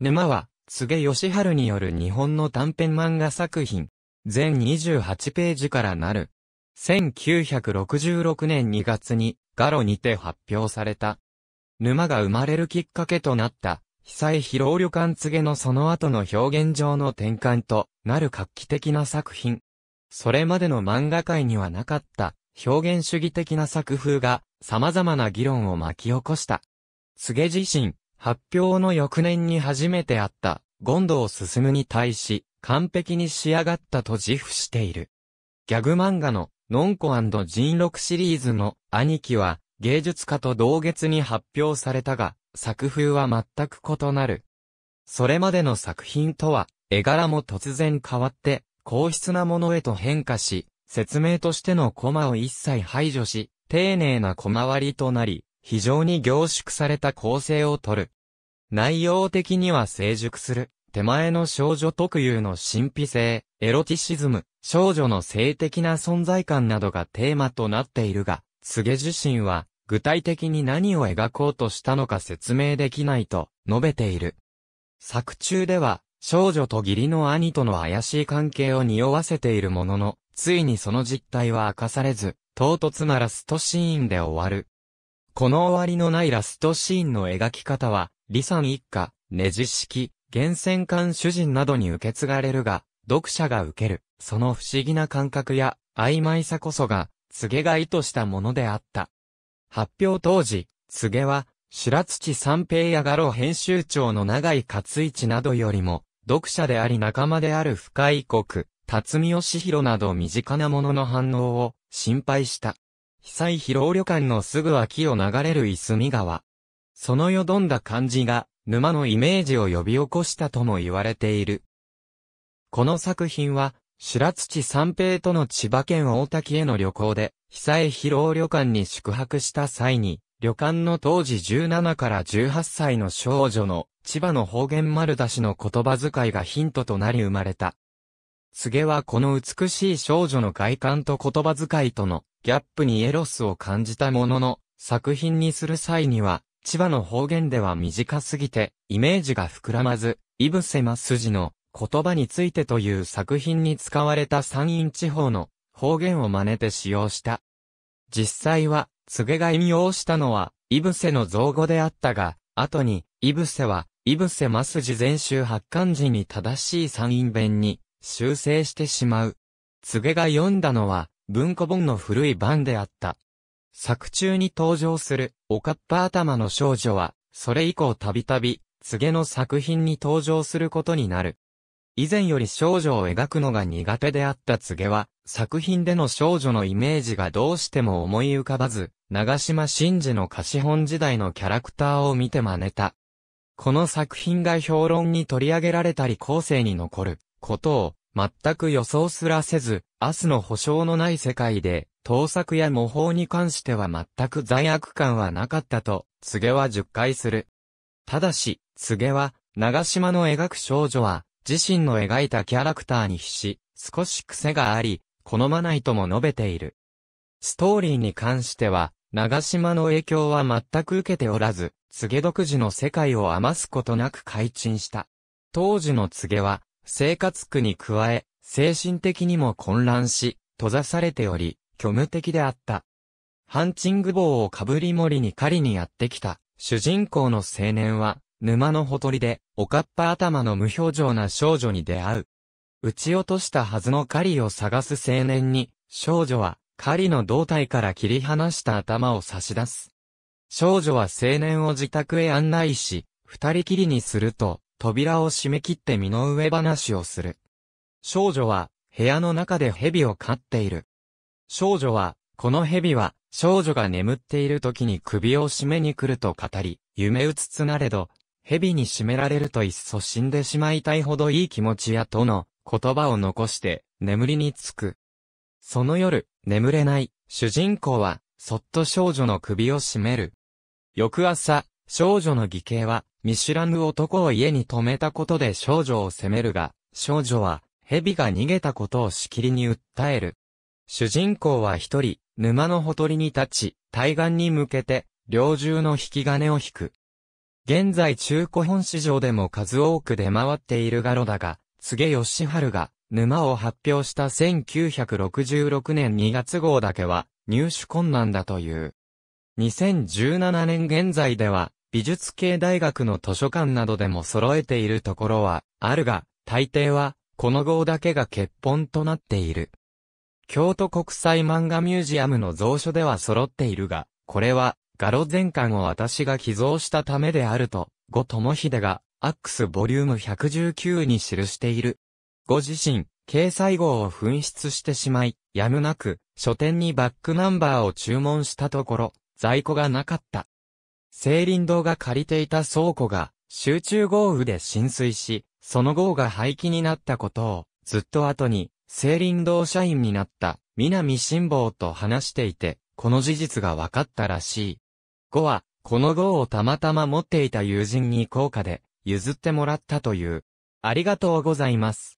沼は、柘義春による日本の短編漫画作品。全28ページからなる。1966年2月に、ガロにて発表された。沼が生まれるきっかけとなった、被災疲労旅館告げのその後の表現上の転換となる画期的な作品。それまでの漫画界にはなかった表現主義的な作風が様々な議論を巻き起こした。告げ自身、発表の翌年に初めて会ったゴンドを進むに対し、完璧に仕上がったと自負している。ギャグ漫画のノンコ人録シリーズの兄貴は芸術家と同月に発表されたが、作風は全く異なる。それまでの作品とは、絵柄も突然変わって、硬質なものへと変化し、説明としてのコマを一切排除し、丁寧な小回りとなり、非常に凝縮された構成をとる。内容的には成熟する。手前の少女特有の神秘性、エロティシズム、少女の性的な存在感などがテーマとなっているが、告げ自身は、具体的に何を描こうとしたのか説明できないと述べている。作中では、少女と義理の兄との怪しい関係を匂わせているものの、ついにその実態は明かされず、唐突なラストシーンで終わる。この終わりのないラストシーンの描き方は、李さん一家、ネジ式、源泉館主人などに受け継がれるが、読者が受ける、その不思議な感覚や曖昧さこそが、告げが意図したものであった。発表当時、告げは、白土三平や画廊編集長の長井勝一などよりも、読者であり仲間である深井国、辰巳義弘など身近な者の反応を心配した。被災疲労旅館のすぐ脇を流れるいすみ川。そのよどんだ感じが、沼のイメージを呼び起こしたとも言われている。この作品は、白土三平との千葉県大滝への旅行で、被災疲労旅館に宿泊した際に、旅館の当時17から18歳の少女の千葉の方言丸出しの言葉遣いがヒントとなり生まれた。告げはこの美しい少女の外観と言葉遣いとのギャップにエロスを感じたものの、作品にする際には、千葉の方言では短すぎて、イメージが膨らまず、イブセマ筋の言葉についてという作品に使われた山陰地方の方言を真似て使用した。実際は、告げが引用したのは、イブセの造語であったが、後に、イブセは、イブセマスジ全集発刊時に正しい山陰弁に修正してしまう。告げが読んだのは、文庫本の古い版であった。作中に登場する、おかっぱ頭の少女は、それ以降たびたび、告げの作品に登場することになる。以前より少女を描くのが苦手であった告げは、作品での少女のイメージがどうしても思い浮かばず、長島真司の貸本時代のキャラクターを見て真似た。この作品が評論に取り上げられたり後世に残ることを全く予想すらせず、明日の保証のない世界で、盗作や模倣に関しては全く罪悪感はなかったと、告げは10回する。ただし、告げは、長島の描く少女は、自身の描いたキャラクターに比し、少し癖があり、好まないとも述べている。ストーリーに関しては、長島の影響は全く受けておらず、告げ独自の世界を余すことなく開陳した。当時の告げは、生活苦に加え、精神的にも混乱し、閉ざされており、虚無的であった。ハンチング帽をかぶり森に狩りにやってきた、主人公の青年は、沼のほとりで、おかっぱ頭の無表情な少女に出会う。撃ち落としたはずの狩りを探す青年に、少女は、狩りの胴体から切り離した頭を差し出す。少女は青年を自宅へ案内し、二人きりにすると、扉を閉め切って身の上話をする。少女は、部屋の中で蛇を飼っている。少女は、この蛇は、少女が眠っている時に首を絞めに来ると語り、夢うつつなれど、蛇に締められるといっそ死んでしまいたいほどいい気持ちやとの言葉を残して眠りにつく。その夜、眠れない主人公はそっと少女の首を絞める。翌朝、少女の義兄は見知らぬ男を家に泊めたことで少女を責めるが、少女は蛇が逃げたことをしきりに訴える。主人公は一人、沼のほとりに立ち、対岸に向けて、猟銃の引き金を引く。現在中古本市場でも数多く出回っているガロだが、柘義春が沼を発表した1966年2月号だけは入手困難だという。2017年現在では美術系大学の図書館などでも揃えているところはあるが、大抵はこの号だけが欠本となっている。京都国際漫画ミュージアムの蔵書では揃っているが、これは、ガロ全巻を私が寄贈したためであると、後智秀が、アックスボリューム119に記している。ご自身、掲載号を紛失してしまい、やむなく、書店にバックナンバーを注文したところ、在庫がなかった。青林堂が借りていた倉庫が、集中豪雨で浸水し、その号が廃棄になったことを、ずっと後に、青林堂社員になった南辛坊と話していて、この事実が分かったらしい。5は、この号をたまたま持っていた友人に高価で譲ってもらったという。ありがとうございます。